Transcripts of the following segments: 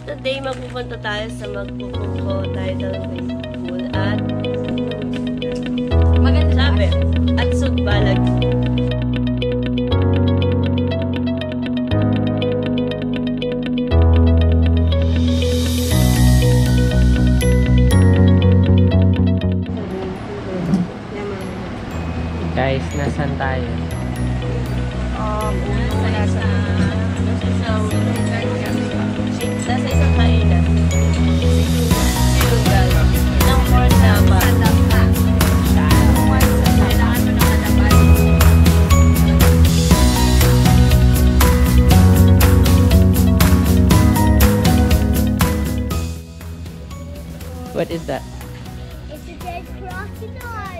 Today, magpupunta tayo sa Magpupuko Tidal Wave Pool at Maganda sabi, at Sugbalag. Guys, nasan tayo? Um, What is that? It's a dead crocodile.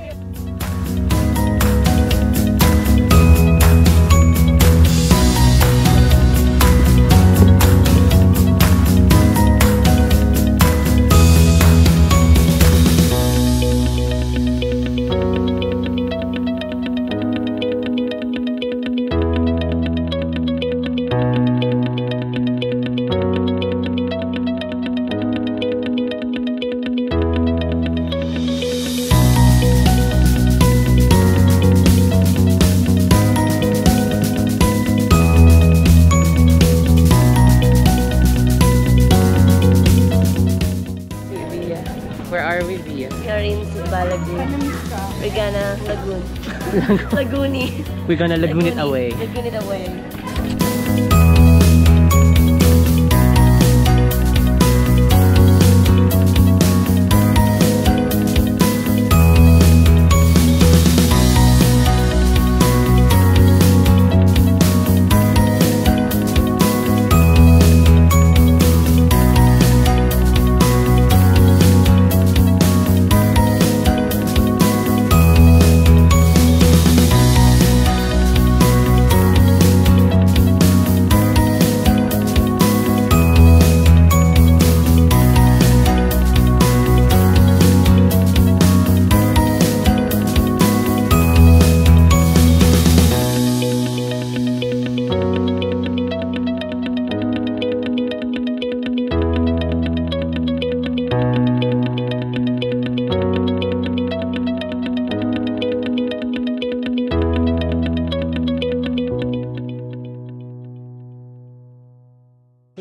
Are in Sugbalag. Regana Lagoon. Laguni. We're gonna lagoon it away. Lagoon it away.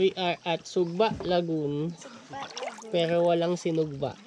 We are at Sugba Lagoon. Pero walang sinugba.